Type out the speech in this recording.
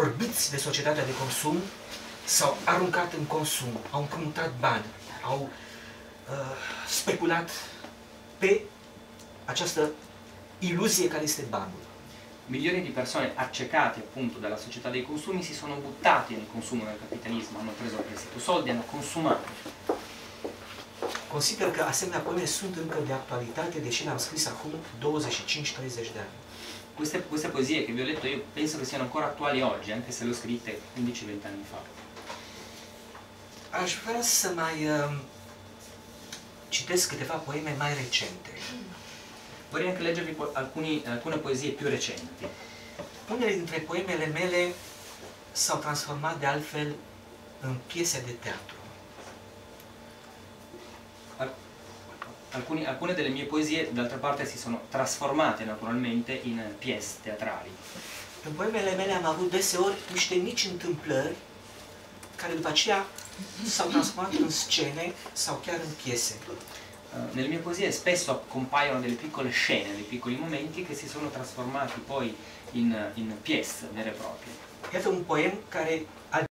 orbiți de societatea de consum, s-au aruncat în consum, au împrumutat bani, au uh, speculat pe această iluzie care este banul. Milioni di persone accecate appunto dalla società dei consumi si sono buttati nel consumo del capitalismo, hanno preso a prestito soldi, hanno consumato. Consider că asemenea poeme sunt încă de actualitate, deși le-am scris acum 25-30 de ani. Queste, queste poesie che vi ho letto io penso che siano ancora attuali oggi, anche se le ho scritte 15-20 anni fa. Aș vrea să mai uh, citesc câteva poeme mai recente. Vorrei anche leggervi po- alcuni- alcune poesie più recenti. Unele dintre poemele mele s-au transformat de altfel în piese de teatru. Alcuni- alcune delle mie poesie, d'altra parte, si sono trasformate naturalmente in pièce teatrali. În poemele mele am avut deseori niște mici întâmplări care după aceea s-au transformat în scene sau chiar în piese. Eh, nelle mie poesie spesso compaiono delle piccole scene, dei piccoli momenti che si sono trasformati poi in, in pièce vere e proprie. Iată un poem care a